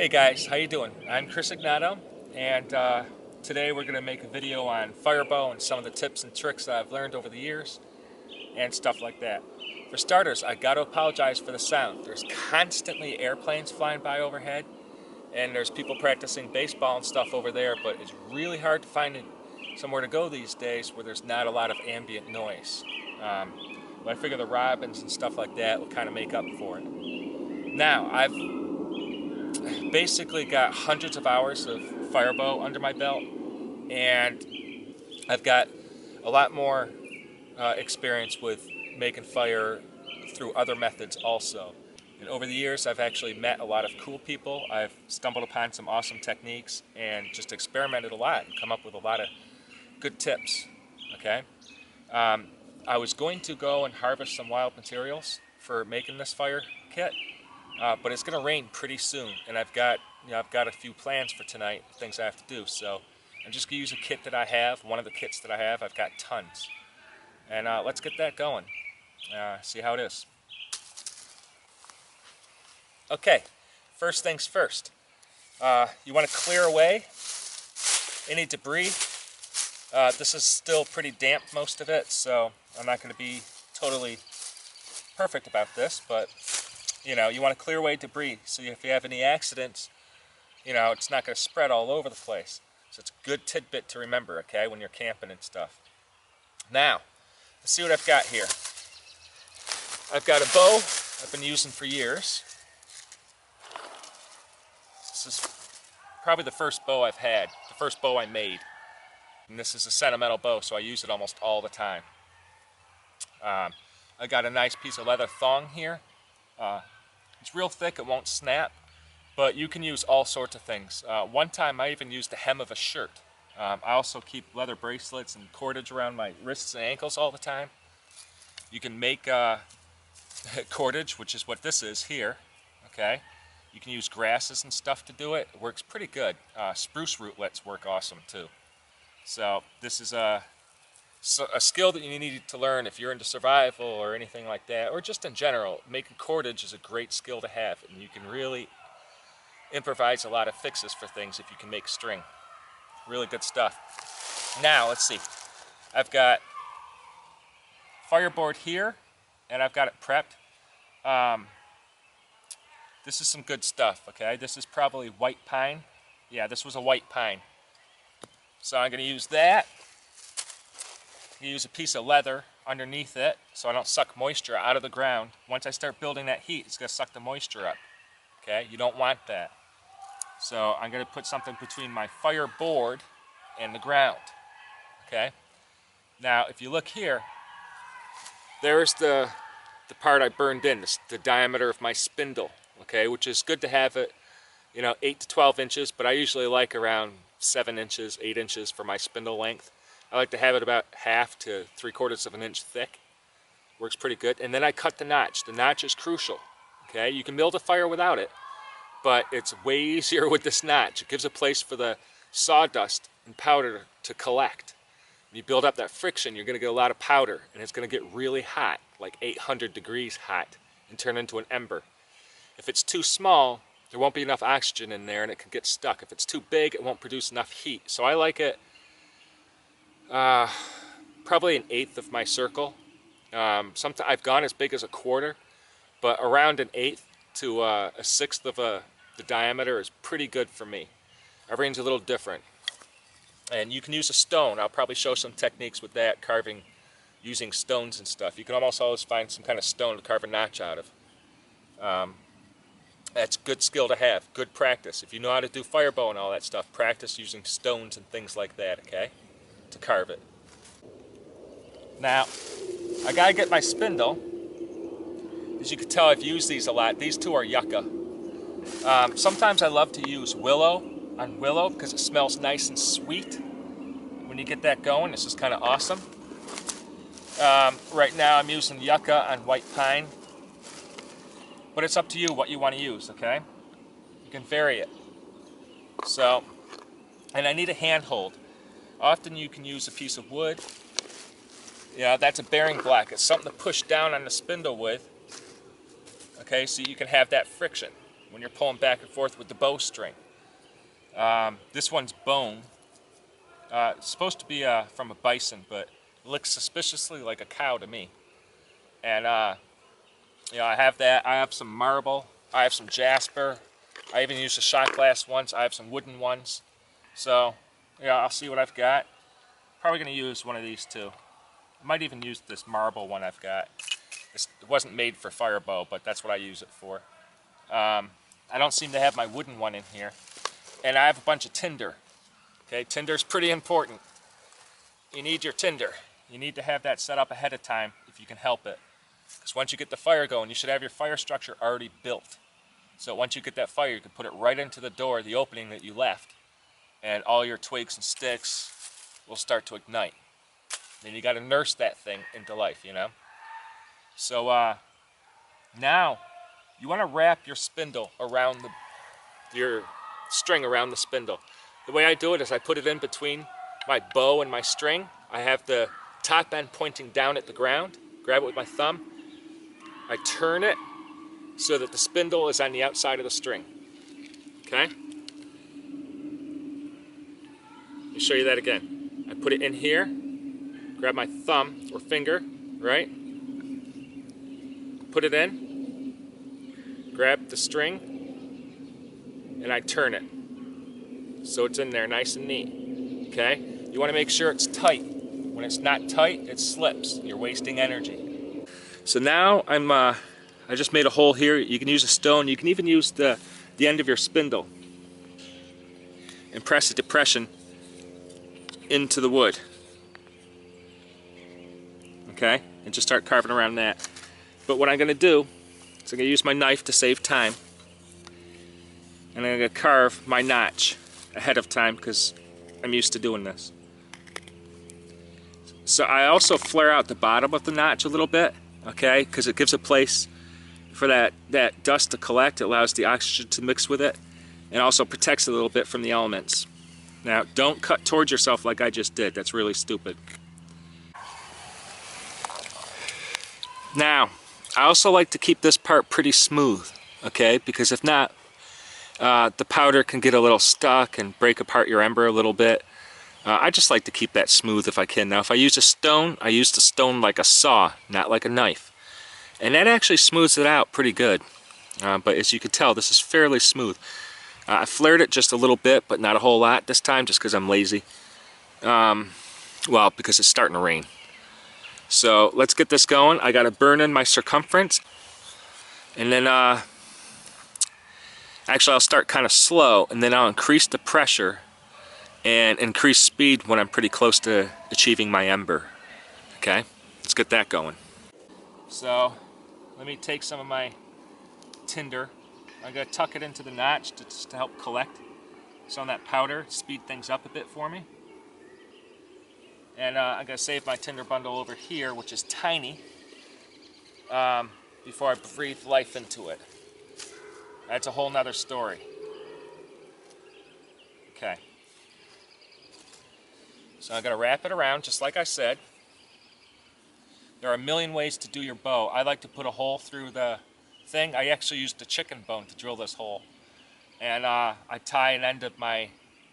Hey guys, how you doing? I'm Chris Egnoto, and uh, today we're going to make a video on firebow and some of the tips and tricks that I've learned over the years and stuff like that. For starters, I got to apologize for the sound. There's constantly airplanes flying by overhead, and there's people practicing baseball and stuff over there, but it's really hard to find somewhere to go these days where there's not a lot of ambient noise. Um, but I figure the robins and stuff like that will kind of make up for it. Now, I've basically got hundreds of hours of firebow under my belt, and I've got a lot more uh, experience with making fire through other methods also. And over the years, I've actually met a lot of cool people. I've stumbled upon some awesome techniques and just experimented a lot and come up with a lot of good tips. Okay. Um, I was going to go and harvest some wild materials for making this fire kit, uh, but it's going to rain pretty soon, and I've got you know I've got a few plans for tonight, things I have to do. So I'm just going to use a kit that I have, one of the kits that I have. I've got tons, and uh, let's get that going. Uh, see how it is. Okay, first things first. Uh, you want to clear away any debris. Uh, this is still pretty damp, most of it, so I'm not going to be totally perfect about this, but you know, you want to clear away debris. So if you have any accidents, you know, it's not going to spread all over the place. So it's a good tidbit to remember, okay, when you're camping and stuff. Now, let's see what I've got here. I've got a bow I've been using for years. This is probably the first bow I've had, the first bow I made. And this is a sentimental bow, so I use it almost all the time. Um, I got a nice piece of leather thong here. Uh, it's real thick, it won't snap, but you can use all sorts of things. Uh, one time I even used the hem of a shirt. Um, I also keep leather bracelets and cordage around my wrists and ankles all the time. You can make uh, cordage, which is what this is here, okay? You can use grasses and stuff to do it. It works pretty good. Uh, spruce rootlets work awesome too. So this is a so a skill that you need to learn if you're into survival or anything like that, or just in general, making cordage is a great skill to have, and you can really improvise a lot of fixes for things if you can make string. Really good stuff. Now, let's see. I've got fireboard here, and I've got it prepped. Um, this is some good stuff, okay? This is probably white pine. Yeah, this was a white pine. So I'm going to use that use a piece of leather underneath it so I don't suck moisture out of the ground. Once I start building that heat, it's going to suck the moisture up. Okay, you don't want that. So I'm going to put something between my fire board and the ground. Okay, now if you look here, there's the, the part I burned in, the, the diameter of my spindle. Okay, which is good to have it, you know, 8 to 12 inches, but I usually like around 7 inches, 8 inches for my spindle length. I like to have it about half to three quarters of an inch thick. Works pretty good. And then I cut the notch. The notch is crucial. Okay, you can build a fire without it, but it's way easier with this notch. It gives a place for the sawdust and powder to collect. You build up that friction, you're going to get a lot of powder, and it's going to get really hot, like 800 degrees hot, and turn into an ember. If it's too small, there won't be enough oxygen in there, and it can get stuck. If it's too big, it won't produce enough heat. So I like it uh, probably an eighth of my circle. Um, sometimes I've gone as big as a quarter, but around an eighth to uh, a sixth of a, the diameter is pretty good for me. Everything's a little different. And you can use a stone. I'll probably show some techniques with that, carving using stones and stuff. You can almost always find some kind of stone to carve a notch out of. Um, that's good skill to have, good practice. If you know how to do firebow and all that stuff, practice using stones and things like that, okay? To carve it. Now, I gotta get my spindle. As you can tell, I've used these a lot. These two are yucca. Um, sometimes I love to use willow on willow because it smells nice and sweet. When you get that going, it's just kind of awesome. Um, right now I'm using yucca on white pine. But it's up to you what you want to use, okay? You can vary it. So, and I need a handhold. Often you can use a piece of wood. Yeah, that's a bearing block. It's something to push down on the spindle with. Okay, so you can have that friction. when you're pulling back and forth with the bowstring. Um, this one's bone. Uh, it's supposed to be uh, from a bison, but looks suspiciously like a cow to me. And uh, I have that. I have some marble. I have some jasper. I even used a shot glass once. I have some wooden ones. So, yeah, I'll see what I've got. Probably going to use one of these too. Might even use this marble one I've got. This wasn't made for firebow, but that's what I use it for. Um, I don't seem to have my wooden one in here. And I have a bunch of tinder. Okay, tinder's pretty important. You need your tinder. You need to have that set up ahead of time if you can help it. Because once you get the fire going, you should have your fire structure already built. So once you get that fire, you can put it right into the door, the opening that you left, and all your twigs and sticks will start to ignite. Then you got to nurse that thing into life, you know? So uh, now you want to wrap your spindle around the, your string around the spindle. The way I do it is I put it in between my bow and my string. I have the top end pointing down at the ground, grab it with my thumb. I turn it so that the spindle is on the outside of the string. Okay? Let me show you that again. I put it in here, grab my thumb or finger, right? Put it in, grab the string, and I turn it. So it's in there nice and neat. Okay? You want to make sure it's tight. When it's not tight, it slips. You're wasting energy. So now I'm uh, I just made a hole here. You can use a stone. You can even use the, the end of your spindle and press a depression into the wood. Okay? And just start carving around that. But what I'm going to do is I'm to use my knife to save time. And I'm to carve my notch ahead of time because I'm used to doing this. So I also flare out the bottom of the notch a little bit, okay, because it gives a place for that, that dust to collect. It allows the oxygen to mix with it and also protects a little bit from the elements. Now, don't cut towards yourself like I just did. That's really stupid. Now, I also like to keep this part pretty smooth, okay? Because if not, uh, the powder can get a little stuck and break apart your ember a little bit. Uh, I just like to keep that smooth if I can. Now if I use a stone, I use the stone like a saw, not like a knife. And that actually smooths it out pretty good. Uh, but as you can tell, this is fairly smooth. Uh, I flared it just a little bit, but not a whole lot this time, just because I'm lazy. Um, well, because it's starting to rain. So let's get this going. I got to burn in my circumference. And then uh, Actually, I'll start kind of slow and then I'll increase the pressure and increase speed when I'm pretty close to achieving my ember. Okay, let's get that going. So, let me take some of my tinder. I'm going to tuck it into the notch to, to help collect some of that powder, speed things up a bit for me. And uh, I'm going to save my tinder bundle over here, which is tiny, um, before I breathe life into it. That's a whole nother story. Okay. So I'm going to wrap it around just like I said. There are a million ways to do your bow. I like to put a hole through the thing. I actually used a chicken bone to drill this hole. And uh, I tie an end of my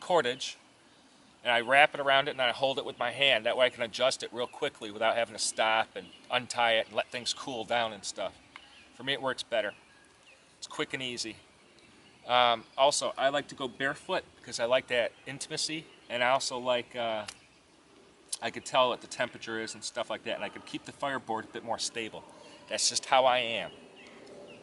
cordage and I wrap it around it and I hold it with my hand. That way I can adjust it real quickly without having to stop and untie it and let things cool down and stuff. For me it works better. It's quick and easy. Um, also, I like to go barefoot because I like that intimacy, and I also like, uh, I could tell what the temperature is and stuff like that, and I could keep the fireboard a bit more stable. That's just how I am.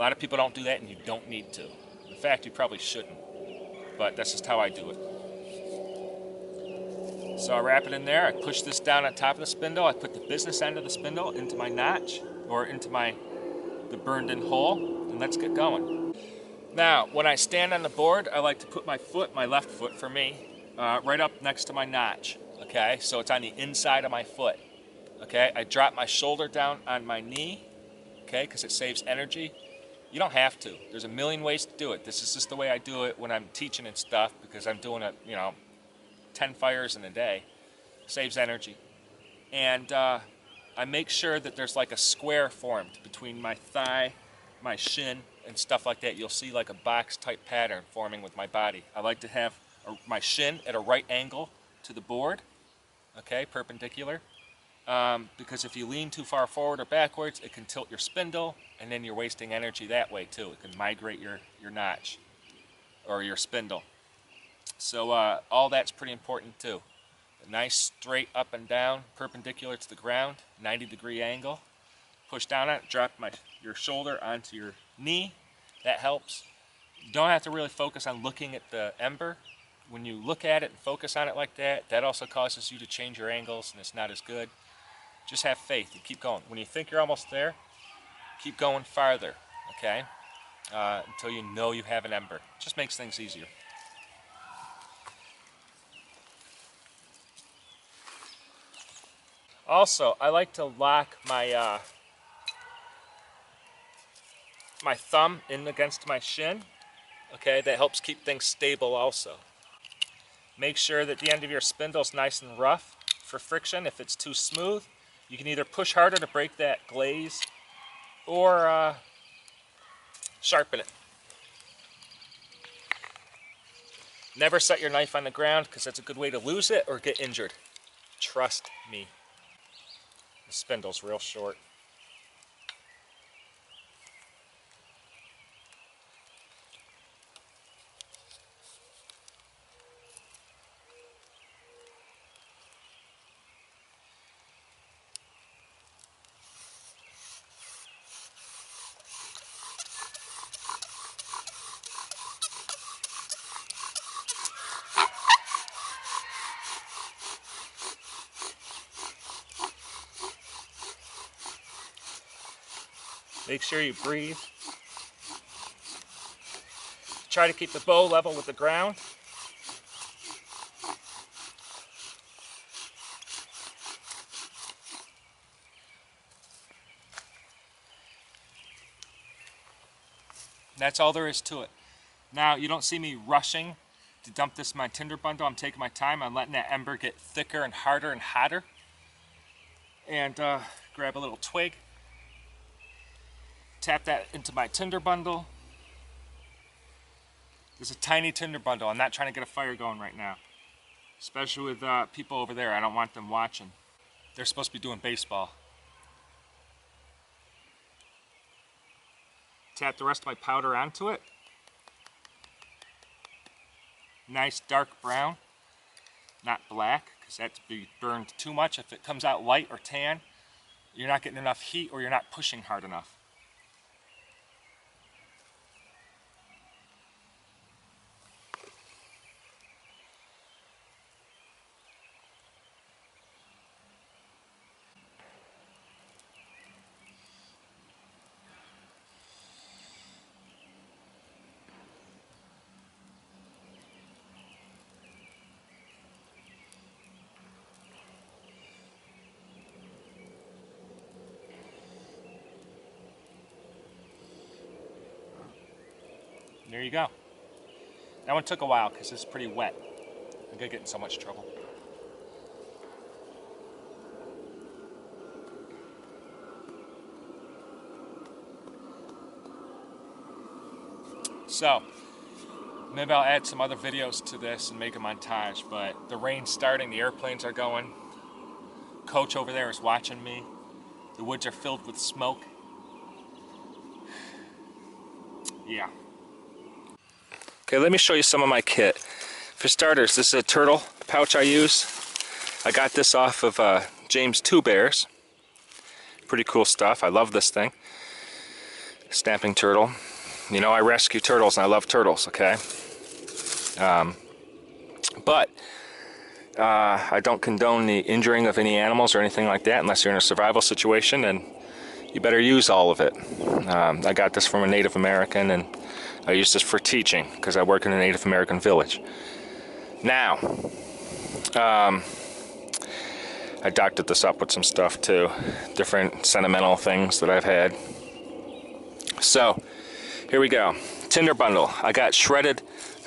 A lot of people don't do that, and you don't need to. In fact, you probably shouldn't, but that's just how I do it. So I wrap it in there, I push this down on top of the spindle, I put the business end of the spindle into my notch, or into my the burned in hole, and let's get going. Now, when I stand on the board, I like to put my foot, my left foot for me, uh, right up next to my notch, okay? So it's on the inside of my foot, okay? I drop my shoulder down on my knee, okay, because it saves energy. You don't have to. There's a million ways to do it. This is just the way I do it when I'm teaching and stuff because I'm doing it, you know, 10 fires in a day. Saves energy. And uh, I make sure that there's like a square formed between my thigh my shin and stuff like that, you'll see like a box type pattern forming with my body. I like to have a, my shin at a right angle to the board, okay, perpendicular. Um, because if you lean too far forward or backwards, it can tilt your spindle, and then you're wasting energy that way too. It can migrate your, your notch or your spindle. So uh, all that's pretty important too. A nice straight up and down, perpendicular to the ground, 90 degree angle. Push down on it, drop my, your shoulder onto your knee. That helps. You don't have to really focus on looking at the ember. When you look at it and focus on it like that, that also causes you to change your angles and it's not as good. Just have faith. You keep going. When you think you're almost there, keep going farther, okay? Uh, until you know you have an ember. It just makes things easier. Also, I like to lock my uh, my thumb in against my shin. Okay, that helps keep things stable also. Make sure that the end of your spindle is nice and rough for friction. If it's too smooth, you can either push harder to break that glaze or uh, sharpen it. Never set your knife on the ground because that's a good way to lose it or get injured. Trust me. The spindle's real short. Make sure you breathe. Try to keep the bow level with the ground. That's all there is to it. Now, you don't see me rushing to dump this my tinder bundle. I'm taking my time. I'm letting that ember get thicker and harder and hotter. And uh, grab a little twig tap that into my tinder bundle. There's a tiny tinder bundle. I'm not trying to get a fire going right now. Especially with uh, people over there. I don't want them watching. They're supposed to be doing baseball. Tap the rest of my powder onto it. Nice dark brown, not black, because that's be burned too much. If it comes out light or tan, you're not getting enough heat or you're not pushing hard enough. There you go. That one took a while because it's pretty wet. I'm gonna get in so much trouble. So, maybe I'll add some other videos to this and make a montage, but the rain's starting, the airplanes are going. Coach over there is watching me. The woods are filled with smoke. Yeah. Okay, let me show you some of my kit. For starters, this is a turtle pouch I use. I got this off of uh, James Two Bears. Pretty cool stuff. I love this thing. Stamping turtle. You know, I rescue turtles and I love turtles, okay? Um, but uh, I don't condone the injuring of any animals or anything like that unless you're in a survival situation and you better use all of it. Um, I got this from a Native American and I use this for teaching because I work in a Native American village. Now, um, I doctored this up with some stuff too, different sentimental things that I've had. So, here we go. Tinder bundle. I got shredded,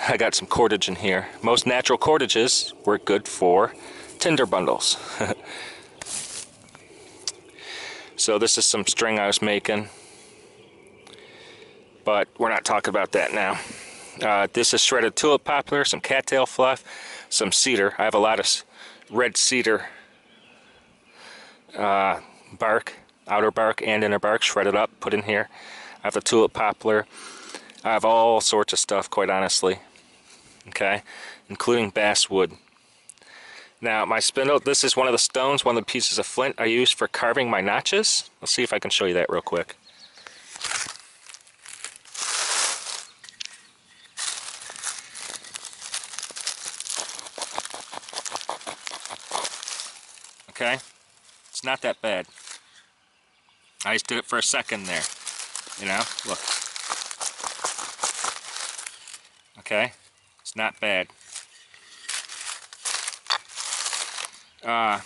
I got some cordage in here. Most natural cordages work good for tinder bundles. so this is some string I was making. but we're not talking about that now. Uh, this is shredded tulip poplar, some cattail fluff, some cedar. I have a lot of red cedar uh, bark, outer bark and inner bark shredded up, put in here. I have the tulip poplar. I have all sorts of stuff, quite honestly. Okay, including basswood. Now, my spindle, this is one of the stones, one of the pieces of flint I use for carving my notches. Let's see if I can show you that real quick. Okay, it's not that bad. I just did it for a second there. You know, look. Okay, it's not bad. Uh,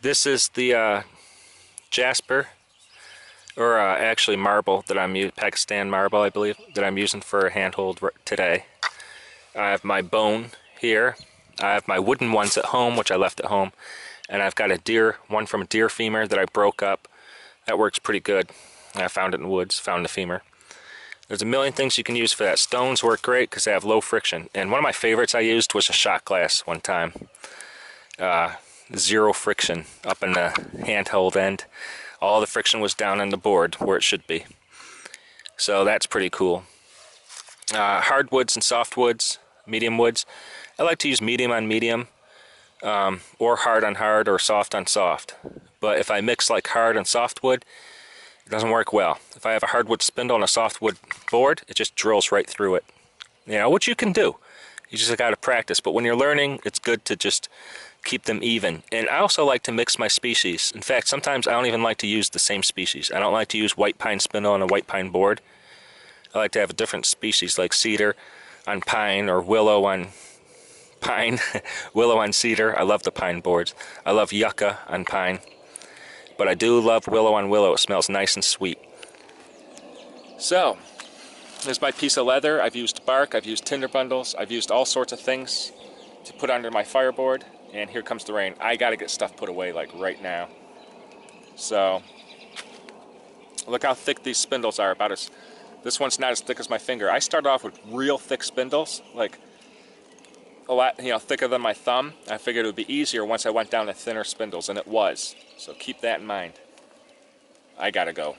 this is the uh, jasper, or uh, actually marble that I'm using, Pakistan marble I believe, that I'm using for a handhold today. I have my bone here. I have my wooden ones at home, which I left at home. And I've got a deer, one from a deer femur that I broke up. That works pretty good. I found it in the woods, found the femur. There's a million things you can use for that. Stones work great because they have low friction. And one of my favorites I used was a shot glass one time. Uh, zero friction up in the handheld end. All the friction was down in the board where it should be. So that's pretty cool. Uh, hardwoods and softwoods, medium woods. I like to use medium on medium um, or hard on hard or soft on soft. But if I mix like hard and softwood, it doesn't work well. If I have a hardwood spindle on a softwood board, it just drills right through it. You know, which you can do. You just got to practice. But when you're learning, it's good to just keep them even. And I also like to mix my species. In fact, sometimes I don't even like to use the same species. I don't like to use white pine spindle on a white pine board. I like to have a different species like cedar on pine or willow on pine, willow on cedar. I love the pine boards. I love yucca on pine. But I do love willow on willow. It smells nice and sweet. So, there's my piece of leather. I've used bark, I've used tinder bundles, I've used all sorts of things to put under my fireboard. And here comes the rain. I gotta get stuff put away like right now. So, look how thick these spindles are. About as, this one's not as thick as my finger. I started off with real thick spindles, like a lot, you know, thicker than my thumb. I figured it would be easier once I went down to thinner spindles, and it was. So keep that in mind. I gotta go.